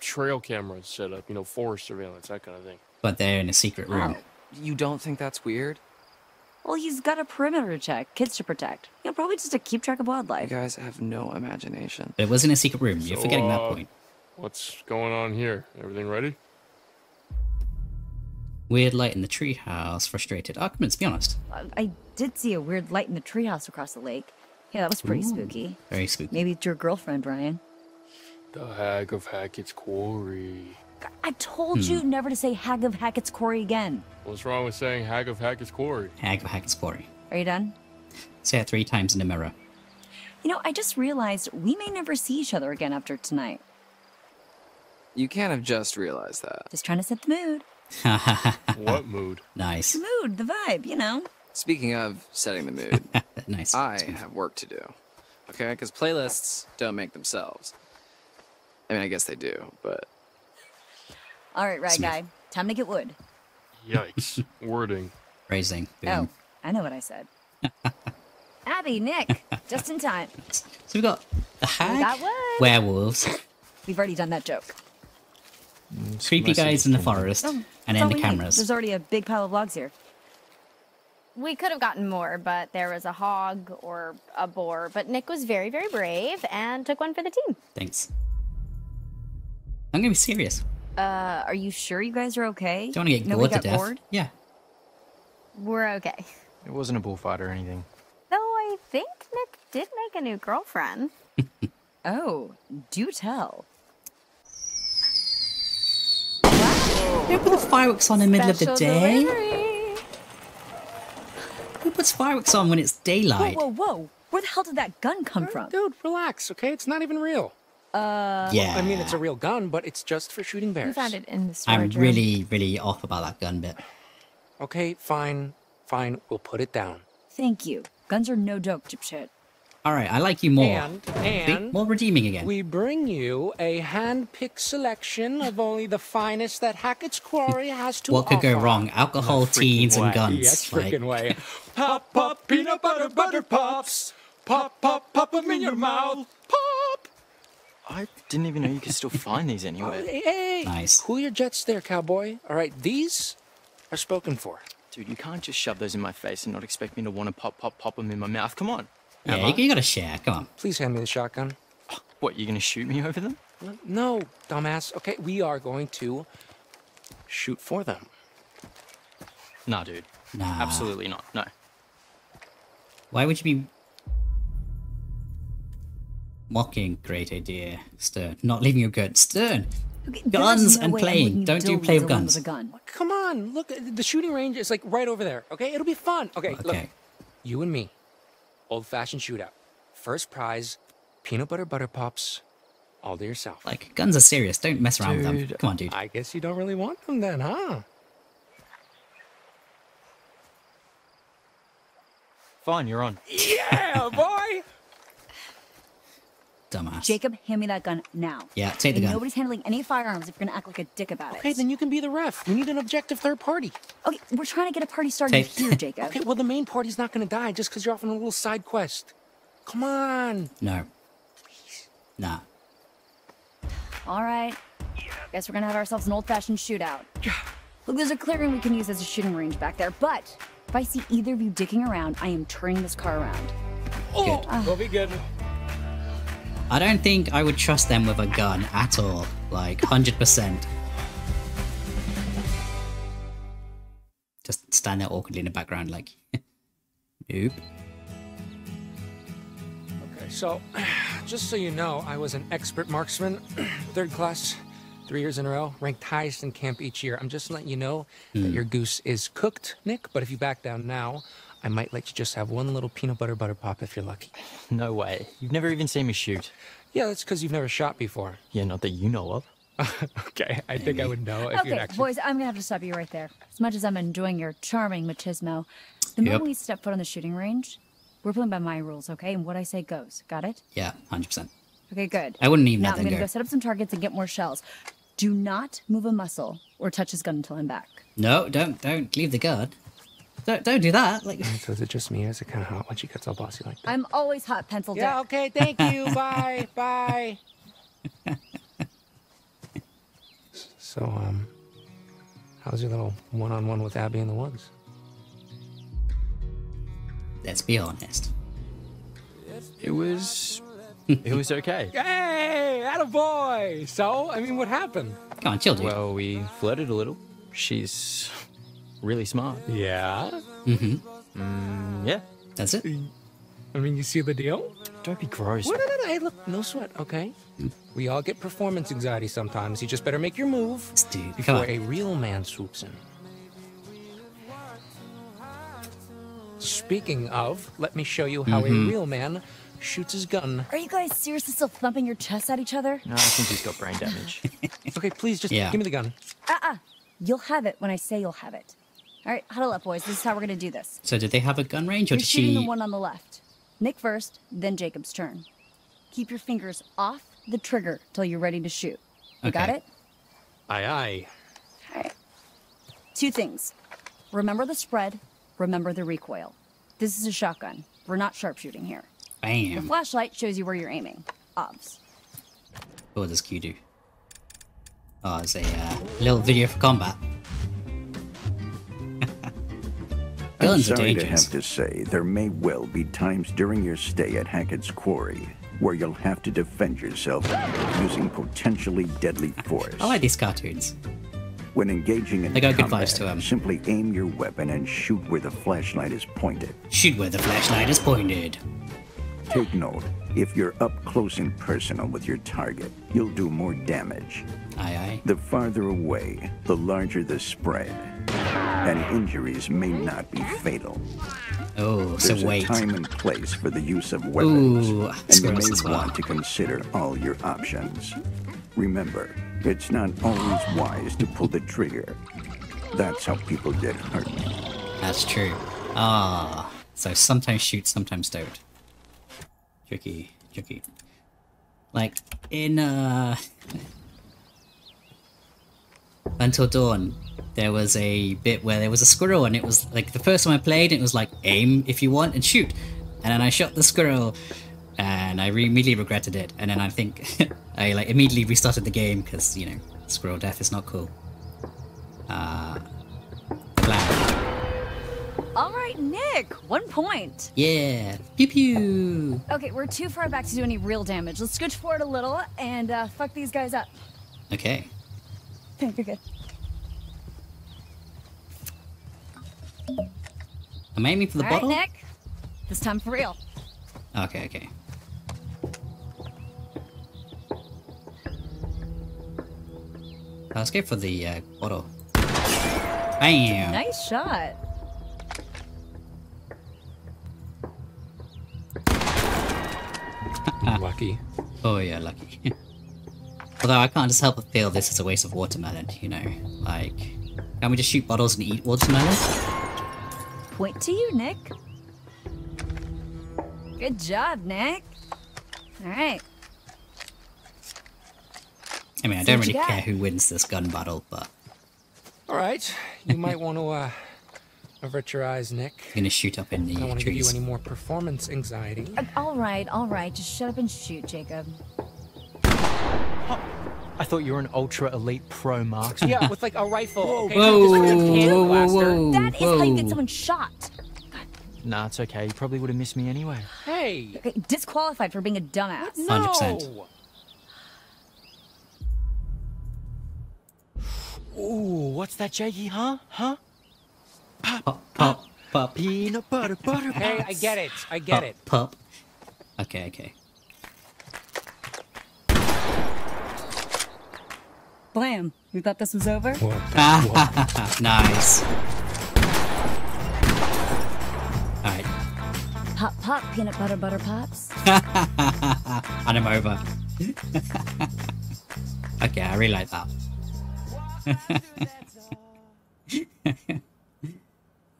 trail cameras set up, you know, forest surveillance, that kind of thing. But they're in a secret room. You don't think that's weird? Well, he's got a perimeter to check, kids to protect. You know, probably just to keep track of wildlife. You guys have no imagination. But it was in a secret room. You're So, forgetting that uh, point. What's going on here? Everything ready? Weird light in the treehouse. Frustrated. Oh, come on, let's be honest. I, I did see a weird light in the treehouse across the lake. Yeah, that was pretty spooky. Very spooky. Maybe it's your girlfriend, Ryan. The Hag of Hackett's Quarry. I told you hmm. never to say Hag of Hackett's Quarry again. What's wrong with saying Hag of Hackett's Quarry? Hag of Hackett's Quarry. Are you done? Say it three times in the mirror. You know, I just realized we may never see each other again after tonight. You can't have just realized that. Just trying to set the mood. What mood? nice. The mood, the vibe, you know. Speaking of setting the mood, nice. I have work to do. Okay, because playlists don't make themselves. I mean, I guess they do, but All right, right Smith. guy. Time to get wood. Yikes. Wording. Phrasing. Oh, I know what I said. Abby, Nick, just in time. So we've got the hag, got wood. werewolves, We've already done that joke. Mm, creepy guys in the forest, Oh, and that's then the we need. cameras. There's already a big pile of logs here. We could have gotten more, but there was a hog or a boar. But Nick was very, very brave and took one for the team. Thanks. I'm gonna be serious. Uh, are you sure you guys are okay? Don't want to get Nobody gored to death. bored? Yeah. We're okay. It wasn't a bullfight or anything. Though I think Nick did make a new girlfriend. Oh, do tell. Who put the fireworks on in the middle of the day? delivery. Who puts fireworks on when it's daylight? Whoa, whoa, whoa! Where the hell did that gun come from? Dude, relax, okay? It's not even real. Uh, yeah. I mean, it's a real gun, but it's just for shooting bears. We found it in the I'm storage room. really, really off about that gun bit. Okay, fine, fine. We'll put it down. thank you. Guns are no joke, dipshit. All right, I like you more. And See? and more redeeming again. we bring you a hand-picked selection of only the finest that Hackett's Quarry has to what could go wrong? Alcohol, teens, and guns. Yes, Like, freaking way. Pop, pop, peanut butter, butter pops. Pop, pop, pop them in your mouth. Pop. I didn't even know you could still find these anywhere. Oh, hey, hey, Nice. Cool your jets there, cowboy. All right, these are spoken for. Dude, you can't just shove those in my face and not expect me to want to pop, pop, pop them in my mouth. Come on. yeah, Emma? you, you gotta share. Come on. Please hand me the shotgun. What, you gonna shoot me over them? No, dumbass. Okay, we are going to shoot for them. Nah, dude. Nah. Absolutely not. No. Why would you be mocking? Great idea, Stern. Not leaving your gun. Stern. Okay, Guns no and playing. Don't do play with guns. With a gun. Come on, look, the shooting range is like right over there. Okay, it'll be fun. Okay, look, Okay. you and me, old-fashioned shootout. First prize, peanut butter butter pops, all to yourself. Like guns are serious. Don't mess around with them. Come on, dude. I guess you don't really want them then, huh? Fine, you're on. Yeah, boy. Dumbass. Jacob, hand me that gun now. Yeah, take the And gun. nobody's handling any firearms if you're gonna act like a dick about Okay, it. Okay, then you can be the ref. We need an objective third party. Okay, we're trying to get a party started Take- here, Jacob. Okay, well the main party's not gonna die just because you're off on a little side quest. Come on. No. Please. Nah. All right. Yeah. Guess we're gonna have ourselves an old-fashioned shootout. Look, there's a clearing we can use as a shooting range back there, but if I see either of you dicking around, I am turning this car around. Oh, Ah. we'll be good. I don't think I would trust them with a gun at all. Like, 100%. Just stand there awkwardly in the background, like, nope. Okay, so just so you know, I was an expert marksman, third class, three years in a row, ranked highest in camp each year. I'm just letting you know that hmm. your goose is cooked, Nick. But if you back down now, I might let you just have one little peanut butter butter pop if you're lucky. No way. You've never even seen me shoot. Yeah, that's because you've never shot before. Yeah, not that you know of. okay, I think I would know if you'd Okay, actually. boys, I'm gonna have to stop you right there. As much as I'm enjoying your charming machismo, the moment Yep. we step foot on the shooting range, we're playing by my rules, okay? And what I say goes. Got it? Yeah, 100%. Okay, good. I wouldn't even now let I'm gonna go. go set up some targets and get more shells. Do not move a muscle or touch his gun until I'm back. No, don't, don't leave the gun. Don't, don't do that. Like, So is it just me or is it kind of hot when she gets all bossy like that? I'm always hot pencil dick. Yeah, okay, thank you. bye, bye. So, um, how's your little one-on-one with Abby in the woods? let's be honest. It was. It was okay. Hey, boy. So, I mean, what happened? Come on, chill, dude. Well, we flirted a little. She's really smart. Yeah. mm-hmm. Mm, yeah. That's it. I mean, you see the deal? Don't be gross. Well, no, no, no. Hey, look, no sweat, okay? We all get performance anxiety sometimes. You just better make your move dude, come before a real man swoops in. Speaking of, let me show you how Mhm. a real man shoots his gun. Are you guys seriously still thumping your chests at each other? No, I think he's got brain damage. Okay, please just Yeah. give me the gun. Uh-uh. You'll have it when I say you'll have it. All right, huddle up, boys. This is how we're gonna do this. So did they have a gun range or You're did shooting she... the one on the left. Nick first, then Jacob's turn. Keep your fingers off the trigger till you're ready to shoot. You got it? Aye, aye. All right. Two things. Remember the spread. Remember the recoil. This is a shotgun. We're not sharpshooting here. Bam. The Bam. flashlight shows you where you're aiming. Obs. What does Q do? Oh, it's a uh, little video for combat. Guns are sorry to have to say, there may well be times during your stay at Hackett's Quarry where you'll have to defend yourself using potentially deadly force. I like these cartoons. When engaging in They got good combat, vibes to 'em. simply aim your weapon and shoot where the flashlight is pointed. Shoot where the flashlight is pointed. Take note, if you're up close and personal with your target, you'll do more damage. Aye, aye. The farther away, the larger the spread, and injuries may not be fatal. Oh, so wait. There's a time and place for the use of weapons, Ooh, and you may well. want to consider all your options. Remember, it's not always wise to pull the trigger. That's how people get hurt. That's true. Ah, so sometimes shoot, sometimes don't. Tricky, tricky. Like in uh Until Dawn, there was a bit where there was a squirrel and it was like the first time I played it was like aim if you want and shoot. And then I shot the squirrel and I re- immediately regretted it and then I think I like immediately restarted the game because, you know, squirrel death is not cool. Uh. All right, Nick. One point. Yeah. Pew pew. Okay, we're too far back to do any real damage. Let's scooch forward a little and uh, fuck these guys up. Okay. You're good. I'm aiming for the All right, bottle. Nick. This time for real. Okay, okay. Let's go for the uh, bottle. Bam! Nice shot. Lucky. Oh yeah, lucky. Although I can't just help but feel this is a waste of watermelon, you know? Like, can we just shoot bottles and eat watermelon? Point to you, Nick. Good job, Nick. All right. I mean, I don't really care who wins this gun battle, but All right. You might want to uh, avert your eyes, Nick. I'm gonna shoot up in the I don't want to give you any more performance anxiety. Uh, all right, all right. Just shut up and shoot, Jacob. I thought you were an ultra elite pro marksman. yeah, with like a rifle. okay? Whoa, Just like a whoa, whoa, blaster. whoa, That is how you get someone shot. Nah, it's okay. You probably would have missed me anyway. Hey. Okay, disqualified for being a dumbass. No. 100%. Ooh, what's that, Jakey? Huh? Huh? Pop, pop, pop, Peanut butter, butter. Hey, I get it. I get pop, it. pop. Okay, okay. Blam. You thought this was over? nice. Alright, Pop, pop, peanut butter, butter pops. and I'm over. okay, I really like that.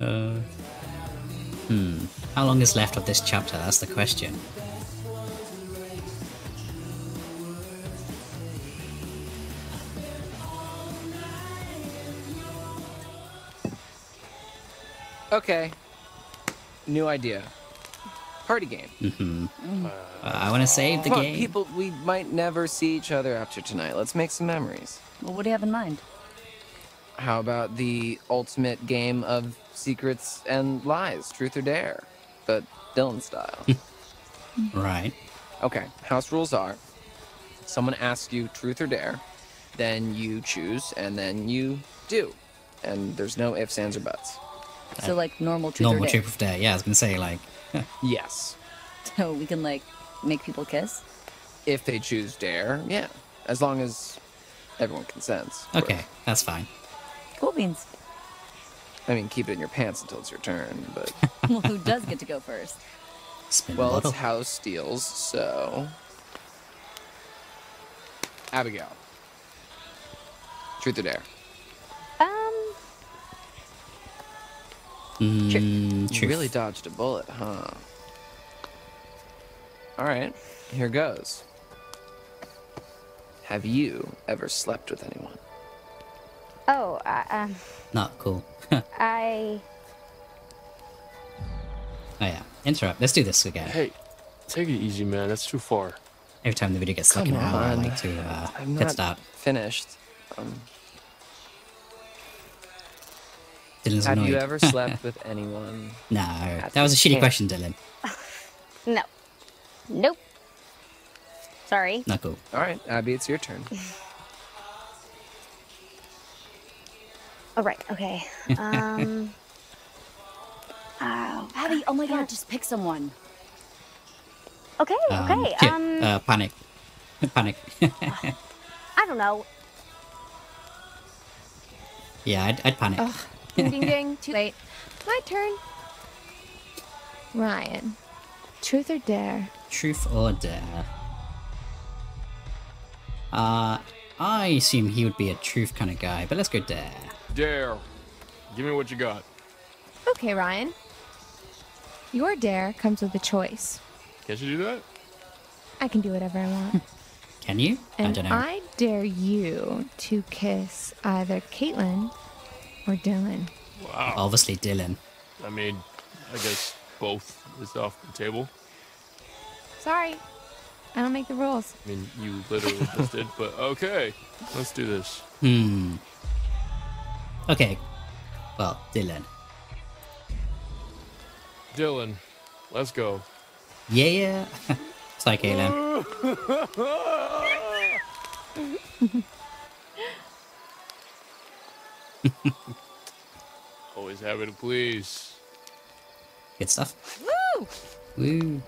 uh, hmm. How long is left of this chapter? That's the question. Okay. New idea. Party game. Mm-hmm. Uh, I want to save the Come on, game. people, we might never see each other after tonight. Let's make some memories. Well, what do you have in mind? How about the ultimate game of secrets and lies, truth or dare, but Dylan style? Right. okay, house rules are someone asks you truth or dare, then you choose, and then you do. And there's no ifs, ands, or buts. So like normal truth Normal or dare. truth of dare. Yeah, I was gonna say like. Yes. So we can like make people kiss. If they choose dare, yeah. As long as everyone consents. of Okay, that's fine. Cool beans. I mean, keep it in your pants until it's your turn, but. well, who does get to go first? Spin Well, the it's house steals, so. Abigail. Truth or dare? Mm, You really dodged a bullet, huh? All right, here goes. Have you ever slept with anyone? Oh, I, um, Not cool. I. Oh yeah. Interrupt. Let's do this again. Hey, take it easy, man. That's too far. Every time the video gets stuck Come in an hour, I like to uh, I'm hit not start. finished. Um, Dylan's have annoyed. you ever slept with anyone? No, that was a shitty camp? question, Dylan. No. Nope. Sorry. Not cool. All right, Abby, it's your turn. Oh, right. Okay. Um. oh, Abby, oh my god, just pick someone. okay. Um, Okay. yeah, Um. uh, panic. panic. I don't know. yeah, I'd, I'd panic. Ugh. Ding ding ding. Too late. My turn. Ryan. Truth or dare? Truth or dare? Uh, I assume he would be a truth kind of guy, but let's go dare. Dare. Give me what you got. Okay, Ryan. Your dare comes with a choice. Can't you do that? I can do whatever I want. Can you? I And don't know. I dare you to kiss either Kaitlyn or Dylan. Wow. Obviously, Dylan. I mean, I guess both is off the table. Sorry. I don't make the rules. I mean, you literally just did, but okay. Let's do this. Hmm. Okay. Well, Dylan. Dylan, let's go. Yeah. it's Sorry, Kaitlyn. Always happy to please. Good stuff. Woo! Woo.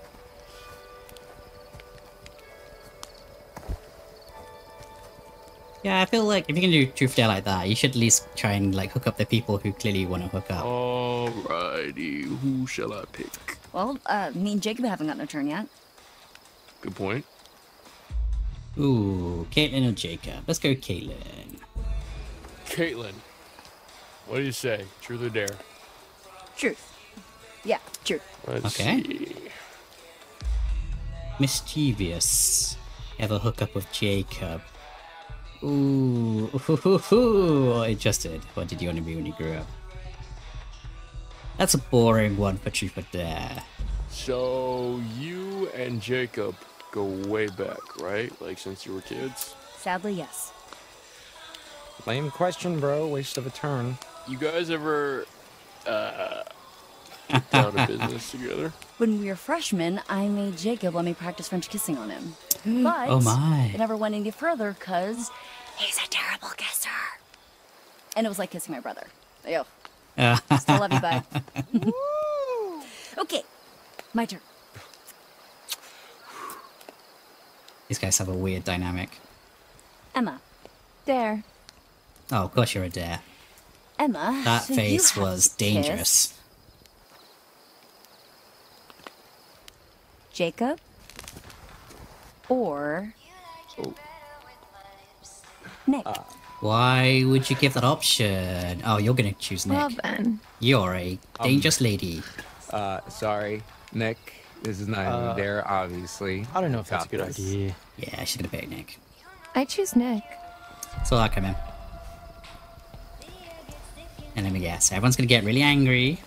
Yeah, I feel like if you can do truth dare like that, you should at least try and like hook up the people who clearly want to hook up. Alrighty, who shall I pick? Well, uh, me and Jacob haven't gotten a turn yet. Good point. Ooh, Kaitlyn or Jacob? Let's go Kaitlyn. Kaitlyn, what do you say? Truth or dare? Truth. Yeah, truth. Let's Okay. see. Mischievous. Ever hook up with Jacob? Ooh, ooh, ooh, ooh. I just did. What did you want to be when you grew up? That's a boring one for truth or dare. So you and Jacob go way back, right? Like since you were kids. Sadly, yes. Lame question, bro. Waste of a turn. You guys ever uh get down to business together? When we were freshmen, I made Jacob let me practice French kissing on him. But Oh my. it never went any further because he's a terrible kisser. And it was like kissing my brother. Ew. Still love you, bud. okay, my turn. These guys have a weird dynamic. Emma. Dare. Oh, of course you're a dare. Emma. That so face have was dangerous. kiss Jacob. Or Oh. Nick. Why would you give that option? Oh, you're gonna choose Nick. Well then. You're a dangerous lady. Uh, sorry, Nick. This is not Uh, uh, there, obviously. I don't know if that's a Got good this. idea. Yeah, she's gonna pick Nick. I choose Nick. So I'll come in. And let me guess, everyone's gonna get really angry.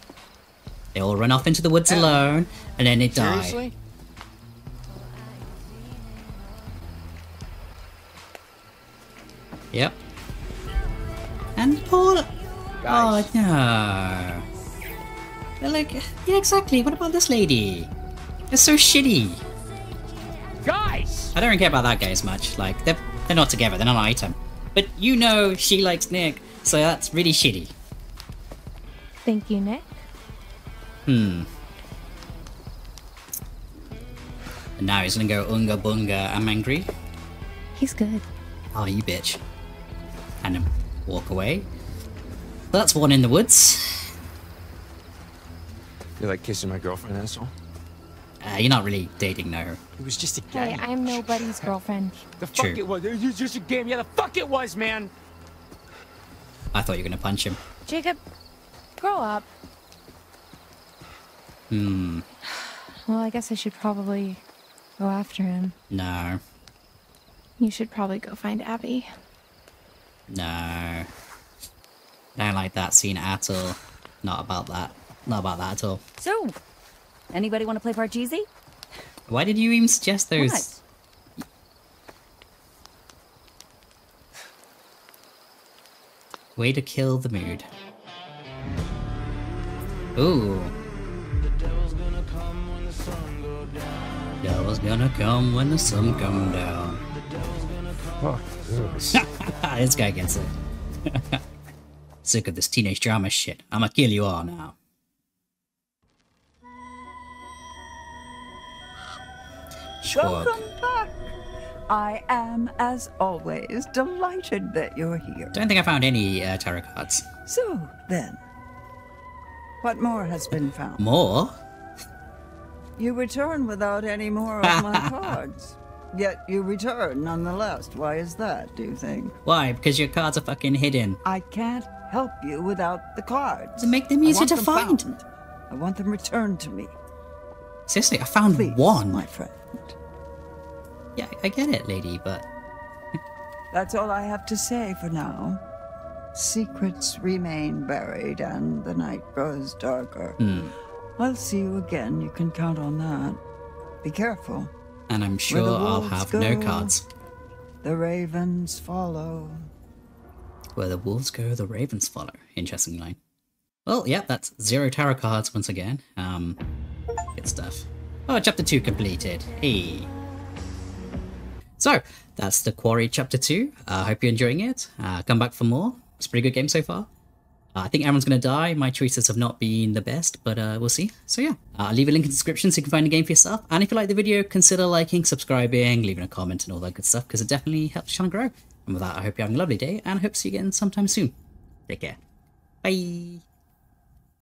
They all run off into the woods alone, and then they die. Seriously? Yep. And Paul. Guys. Oh no. They're like, yeah, exactly. What about this lady? They're so shitty. Guys! I don't really care about that guy as much. Like, they're they're not together. They're not an item. But you know she likes Nick, so that's really shitty. Thank you, Nick. Hmm. And now he's gonna go unga bunga. I'm angry. He's good. Oh, you bitch. And then walk away. Well, that's one in the woods. You're like kissing my girlfriend, asshole. Uh, you're not really dating now. It was just a game. Hey, game. I'm nobody's girlfriend. The fuck True. it was. It was just a game. Yeah, the fuck it was, man. I thought you were gonna punch him. Jacob, grow up. Hmm. Well, I guess I should probably go after him. No. You should probably go find Abby. No. I don't like that scene at all. Not about that. Not about that at all. So, anybody want to play Parcheesi? Why did you even suggest those? What? Way to kill the mood. Ooh. The devil's gonna come when the sun goes down. Devil's gonna come down. Fuck this. this guy gets it. Sick of this teenage drama shit. I'ma kill you all now. Welcome back. I am, as always, delighted that you're here. Don't think I found any uh, tarot cards. So, then, what more has been found? More? You return without any more of my cards. Yet you return nonetheless. Why is that, do you think? Why? Because your cards are fucking hidden. I can't help you without the cards. To make them easier to them find. found. I want them returned to me. Seriously, I found Please, one. my friend. Yeah, I get it, lady, but That's all I have to say for now. Secrets remain buried and the night grows darker. Hmm. I'll see you again. You can count on that. Be careful. and I'm sure I'll have no cards. The ravens follow. Where the wolves go, the ravens follow. Interesting line. Well, yeah, that's zero tarot cards once again. Um, good stuff. Oh, chapter two completed. Hey. So, that's the Quarry chapter two. I uh, hope you're enjoying it. Uh, come back for more. It's a pretty good game so far. Uh, I think everyone's going to die. My choices have not been the best, but uh, we'll see. So yeah, uh, I'll leave a link in the description so you can find the game for yourself. And if you like the video, consider liking, subscribing, leaving a comment and all that good stuff because it definitely helps the channel grow. And with that, I hope you're having a lovely day and I hope to see you again sometime soon. Take care. Bye.